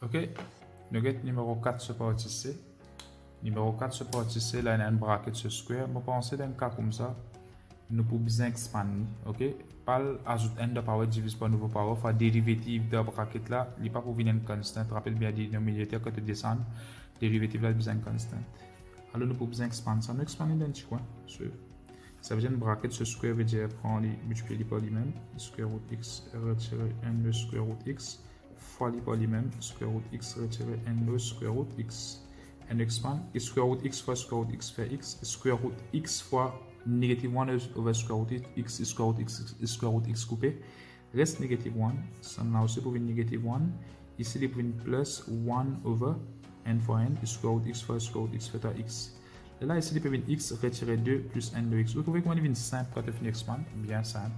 Ok, nou get numero 4 se parti C. Numero 4 se parti C, la yon bracket se square. Mwen panse den ka koum sa, nou pou bizan expand ni. Ok, pal ajout n de power divise pa nouvo power, fa derivative de bracket la, li pa pou vinen constant. Rappel bi a denominator kote desan, derivative la bizan constant. Alo nou pou bizan expand sa. Nou expand ni den ti kwa? Suiv. Sa vejen bracket se square ve diye pran li, multipli li pa li men. Square root x retire n le square root x. Fwa li pa li men. Square root x retire n le square root x. N expand. E square root x fwa square root x fe x. Square root x fwa negative 1 over square root x. Square root x square root x koupe. Reste negative 1. San la ou se pou vin negative 1. Isi li pou vin plus 1 over n fwa n. Square root x fwa square root x fe ta x. Et là, ici, il peut venir x retirer 2 plus n de x. Vous trouvez comment il vient simple quand il finit expand? Bien simple.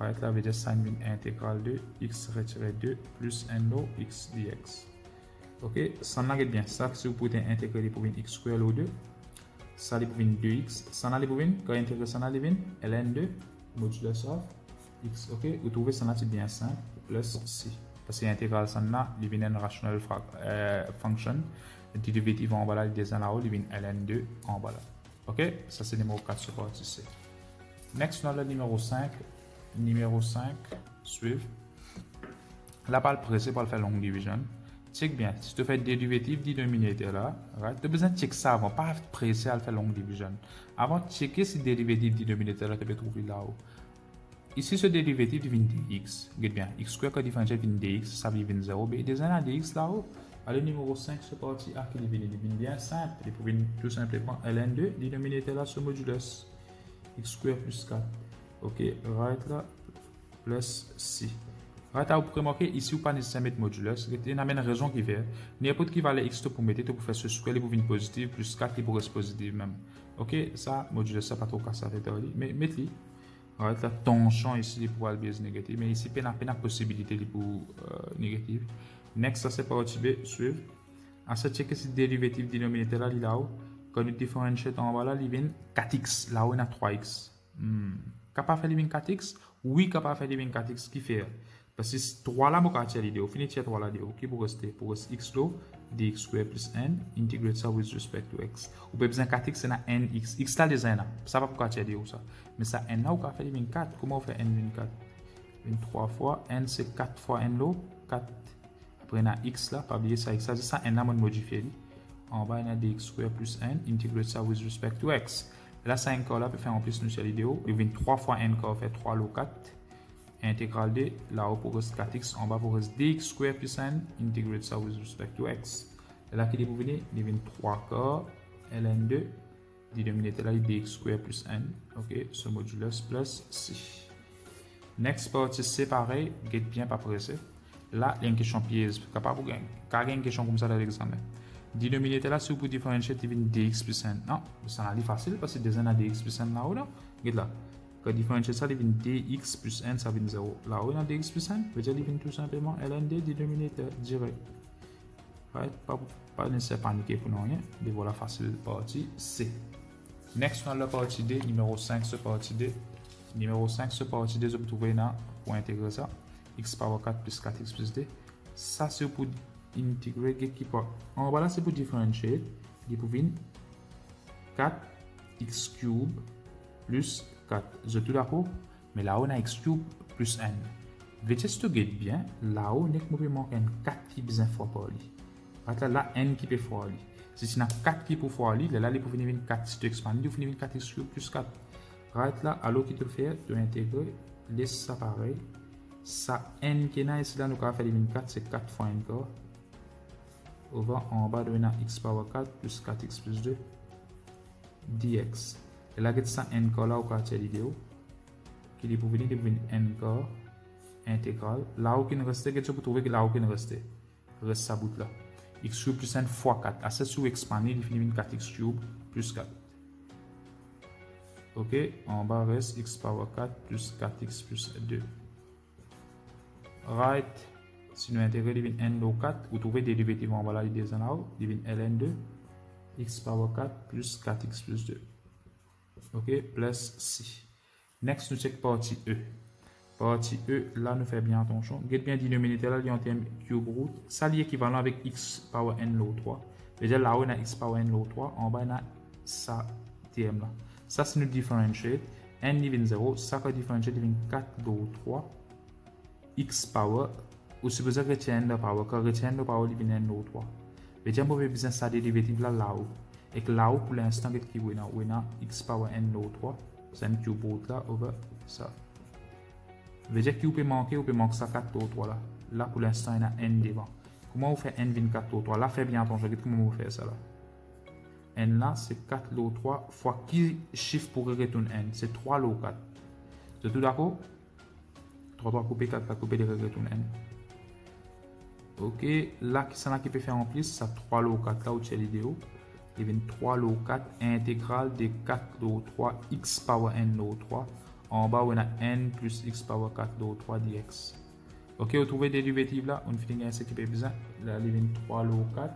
Veut dire sin vient intégral de x retirer 2 plus n de x dx. Ok, ça n'a bien. Ça, si vous pouvez intégrer pour venir x square au 2, ça il pour venir 2x. Ça n'a pour venir, quand intégrer ça n'a venir, ln2 modulus of x. Ok, vous trouvez ça n'a bien simple? Plus c. Parce que l'intégral ça n'a, il vient une rational euh, function. dérivative en bas là, des en haut, il vient ln2 en bas là. Ok, ça c'est numéro 4 sur partie C. Next, on a le numéro 5. Numéro 5, suivre. Là, par le pressé, par le faire long division. Check bien, si tu fais dérivative dénominateur là, right, tu as besoin de checker ça avant, pas presser à faire long division. Avant de checker si dérivative dénominateur là, tu peux trouver là-haut. Ici, ce dérivative devient dx. Regarde bien, x square quand différentiel devient dx, ça dire 0. Mais des à dx là-haut. Alors, numéro 5, ce parti A qui devient bien simple. Il venir tout simplement ln2, dénominateur là, ce modulus. x square plus 4. Ok, right là, plus c. Right, vous pouvez remarquer ici, vous pas nécessairement mettre modulus. Il y a une raison qui vient. N'importe qui va aller x pour mettre, pour faire ce square, il pour venir positif, plus 4, il pour rester positif même. Ok, ça, modulus, ça pas trop cassé Mais mettez-le. Right, là, tension ici, il pour aller négatif. Mais ici, il y a une possibilité pour euh, négative. Next, ça c'est partie B, suivre. À ce checker si dérivative dénominateur là, là-haut. Quand nous différencions en bas là, il vient 4x. Là-haut, a 3x. Hmm. Capable de faire 4x? Oui, capable de faire 4x. Qui fait? Parce que 3 là, je vais tirer l'idée. Fini tirer 3 là, qui pour rester? Pour rester x là, dx square plus n, integrate ça with respect to x. Ou besoin 4x, c'est un nx. x là, des n. Ça va pour tirer ça. Mais ça, n là, on peut faire 4. Comment on fait n 4? 3 fois, n c'est 4 fois n là, 4 après, on a x là, pas oublier ça, x c'est ça, n là, on modifie. En bas, on a dx square plus n, integrate ça with respect to x. Là, ça encore là, peut faire en plus la vidéo. Il vient 3 fois n corps, fait 3 lo 4. Intégral de là-haut pour rester 4x, en bas pour dx square plus n, integrate ça with respect to x. Là, qui est pour il vient 3 corps, ln2, dénominateur là, dx square plus n. Ok, ce modulus plus c. Next partie, c'est pareil, get bien pas pressé. Là, il y a une question piège. Capable de Car il a une question comme ça dans l'examen. Dénominateur là, si vous pouvez différencier, tu dx plus n. Non, ça n'a facile parce que des n à dx plus n là-haut là. Regarde là. Quand différencier ça, devient dx plus n, ça devient 0. Là-haut, on a dx plus n. Veut dire, il tout simplement ln d dénominateur direct. Right? Pas, pas nécessaire paniquer pour nous rien. Et voilà, facile partie C. Next, a la partie D, numéro 5, ce partie D. Numéro 5, ce partie D, je vous trouver là pour intégrer ça x power 4 plus 4x plus 2. Ça, c'est pour intégrer qui En bas là, c'est pour différencier. Il pour venir 4x cube plus 4. Je tout d'accord? Mais là, on a x cube plus n. Vete si tu get bien, là-haut, on manquer 4 qui besoin fois par lui. Là, là, n qui peut fois lui. Si as 4 qui peut fois lui, là, il peut venir 4. Si tu expandes, il peut venir 4x cube plus 4. Right là, alors qui te fait, tu intégrer, laisse ça pareil. Sa n qui est là, nous avons fait 4, c'est 4 fois n corps. Over en bas de x power 4 plus 4x plus 2 dx. Et là, ça n corps là, au quartier vidéo. Qui est pour venir devenir n corps intégral. Là où il reste, que peux trouver que là où il reste. Reste sa bout là. x cube plus n fois 4. À ce sous expandé, il finit 4x cube plus 4. Ok, en bas reste x power 4 plus 4x plus 2 right si nous intégrons devine n de 4 vous trouvez des dérivatives en bas des en haut devine ln2 x power 4 plus 4x plus 2 ok plus c next nous check partie e Partie E, là, nous fait bien attention. Get bien dénominateur, là, il y a un terme cube root. Ça, est équivalent avec x power n lo 3. Déjà, là, on a x power n lo 3. En bas, on a ça terme là. Ça, c'est notre differentiate. n devient 0. Ça, que differentiate devient 4 lo 3. x power. Ou supposé retenir n de power. Quand retient de power devient n lo 3. Déjà, on peut besoin ça dérivative là, là-haut. Et que là-haut, pour l'instant, qui est là, on a x power n lo 3. C'est un cube root là, over ça. Veut dire qu'il peut manquer, ou peut manquer ça 4 ou 3 là. Là, pour l'instant, il y a n devant. Comment vous faites n 24 ou 3 Là, faites bien attention. Comment vous faites ça là n là, c'est 4 lo 3 fois qui chiffre pour retourner n C'est 3 lo 4. C'est tout d'accord 3 3 couper 4 4 couper de retourner n. Ok, là, ça qui peut faire en plus, ça 3 lo 4 là où tu as l'idéo. Il y a 3 lo 4 intégrale de 4 lo 3 x power n lo 3 en bas, on a n plus x power 4 lo 3 dx. Ok, vous trouvez dérivative là, on finit ce qui peut besoin. Là, il y a 3 lo 4.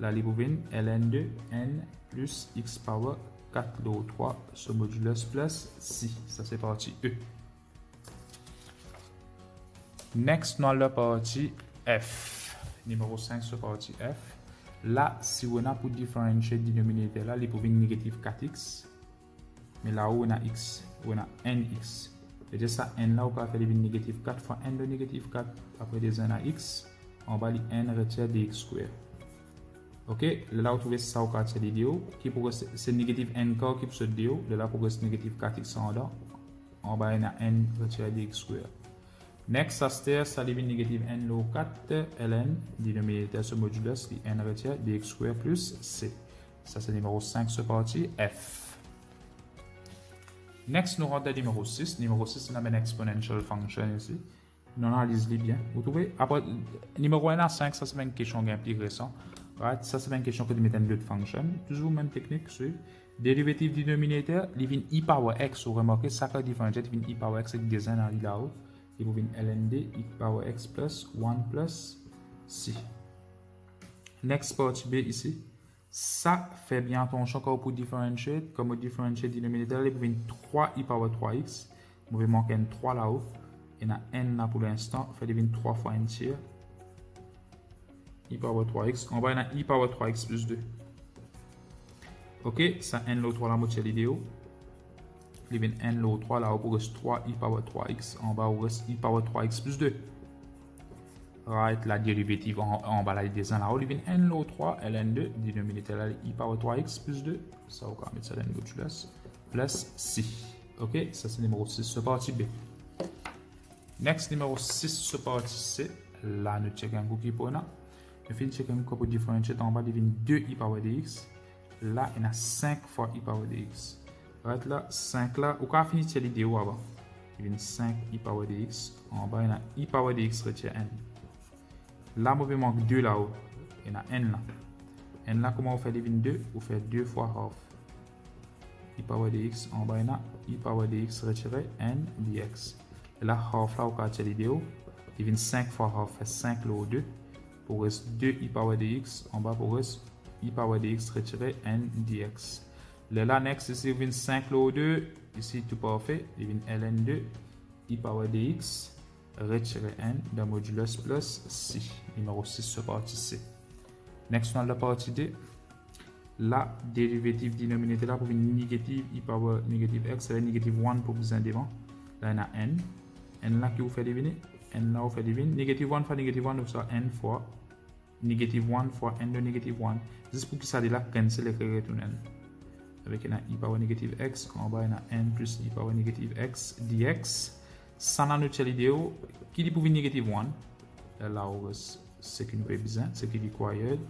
Là, il y a ln2 n plus x power 4 lo 3 ce modulus plus si. Ça, c'est partie E. Next, nous avons la partie F. Numero 5 sou parti F. La, si wè nan pou diferensye denominator la, li pou vin negatif 4x. Me la wè nan x, wè nan nx. E de sa n la wè ka fè li vin negatif 4 fwa n de negatif 4 apre de zè nan x. An ba li n retè de x square. Ok, le la ou touve sa ou kat se li di yo, ki pou res se negatif n ka ou ki pou se di yo, le la pou res negatif 4x an da, an baye na n retire di x square. Next, c'est ça devient négatif n lo 4 ln dénominateur ce modulus qui n retire dx square plus c. Ça c'est numéro 5 ce partie f. Next, nous rentrons numéro 6. Numéro 6, on a une exponential function ici. Nous analysons bien. Vous trouvez Après, numéro 1 à 5, ça c'est une question un peu récente. Right? Ça c'est une question que nous mettons une fonction. Toujours même technique. C'est dérivative dénominateur, il vient e power x. Vous remarquez, ça que différentiel, il vient e power x avec des 1 là-haut. Il vient lnd e power x plus 1 plus c. Next part B ici. Ça fait bien attention quand vous differentiate, comme vous differentiate dénominateur, il y 3 e power 3x. Vous pouvez manquer un 3 là-haut. Il y a n là pour l'instant, fait devient 3 fois n tiers. e power 3x. On va y a e power 3x plus 2. Ok, ça n là 3 la moitié de l'idéo. Il y a n là 3 là-haut pour rester 3 e power 3x. En bas, reste e power 3x plus 2 right, la dérivative en, en bas là, des là-haut, il vient n lo 3 ln2, dénominateur là, i power 3x plus 2, ça on va mettre ça dans le modulus, plus c. Ok, ça c'est numéro 6 sur partie B. Next, numéro 6 sur partie C, là nous checkons un cookie pour nous. Nous faisons checker un pour différentiel en bas, il vient 2 i power dx. Là, il y a 5 fois i power dx. Right là, 5 là, ou quand finir cette vidéo avant, il vient 5 i power dx. En bas, il y a i power dx retient n. Là, je manque 2 là-haut. Il y en a n là. n là, comment on fait? Deviner 2 On fait 2 fois half? e power dx en bas, il y a e power dx retiré n dx. Et là, half là, au cas de vidéo, il vient 5 fois half, fait 5 là 2. Pour rester 2 e power dx en bas, pour rester e power dx retiré n dx. Là, next, ici, vient 5 là 2. Ici, tout parfait. Il vient ln2 e power dx retirer n d'un modulus plus c. Numéro 6 sur partie C. Next one, la partie D. La dérivative dénominateur là pour une négative e power négative x, c'est la négative 1 pour vous en devant. Là, y a n. n là qui vous fait deviner? n là vous fait deviner. Négative 1 fois négative 1, donc ça n fois négative 1 fois n de négative 1. Juste pour que ça là cancel et retourne n. Avec un e power négative x, en bas, il y a n plus e power négative x dx. Ça n'a notre vidéo qui dit pour négative 1 là où c'est qui nous fait besoin c'est qui dit required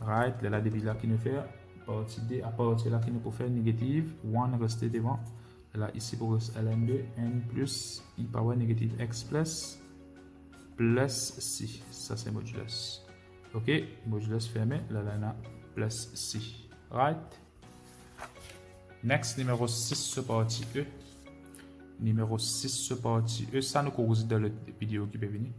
right là depuis là qui nous fait partie D à partir là qui nous peut faire négative 1 rester devant. Là ici pour ln2 n plus e power négative x plus plus c ça c'est modulus. Ok modulus fermé là là là plus c right? Next numéro 6 sur partie E numéro 6 ce partie. Et ça nous cause dans la vidéo qui peut venir.